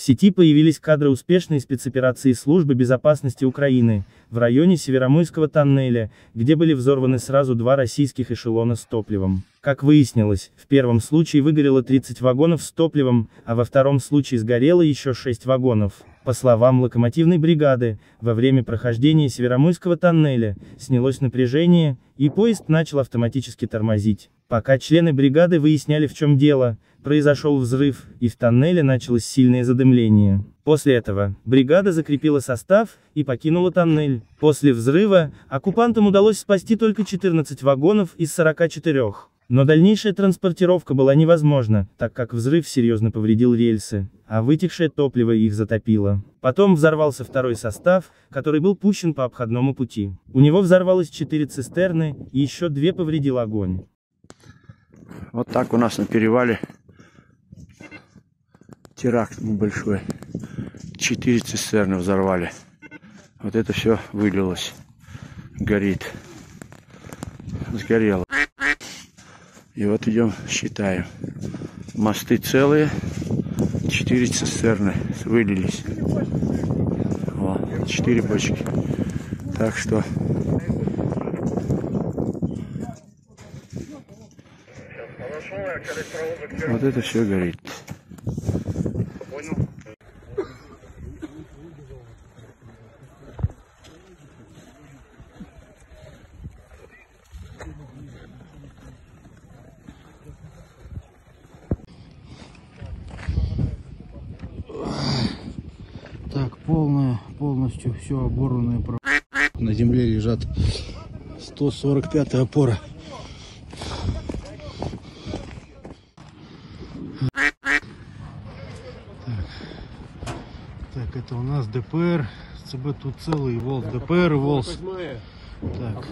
В сети появились кадры успешной спецоперации Службы безопасности Украины, в районе Северомойского тоннеля, где были взорваны сразу два российских эшелона с топливом. Как выяснилось, в первом случае выгорело 30 вагонов с топливом, а во втором случае сгорело еще 6 вагонов. По словам локомотивной бригады, во время прохождения Северомойского тоннеля, снялось напряжение, и поезд начал автоматически тормозить. Пока члены бригады выясняли в чем дело, произошел взрыв, и в тоннеле началось сильное задымление. После этого, бригада закрепила состав, и покинула тоннель. После взрыва, оккупантам удалось спасти только 14 вагонов из 44. Но дальнейшая транспортировка была невозможна, так как взрыв серьезно повредил рельсы, а вытекшее топливо их затопило. Потом взорвался второй состав, который был пущен по обходному пути. У него взорвалось 4 цистерны, и еще две повредил огонь. Вот так у нас на перевале теракт большой. Четыре цистерны взорвали. Вот это все вылилось. Горит. Сгорело. И вот идем, считаем. Мосты целые. Четыре цистерны вылились. О, четыре бочки. Так что Вот это все горит. Полное, полностью все оборванное. На земле лежат 145 опора. Так. так, это у нас ДПР. ЦБ тут целый волс. ДПР волс. Так.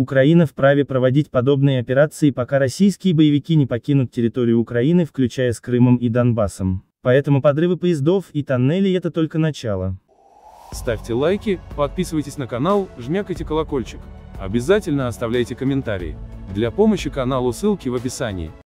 Украина вправе проводить подобные операции, пока российские боевики не покинут территорию Украины, включая с Крымом и Донбассом. Поэтому подрывы поездов и тоннелей это только начало. Ставьте лайки, подписывайтесь на канал, жмякайте колокольчик. Обязательно оставляйте комментарии. Для помощи каналу ссылки в описании.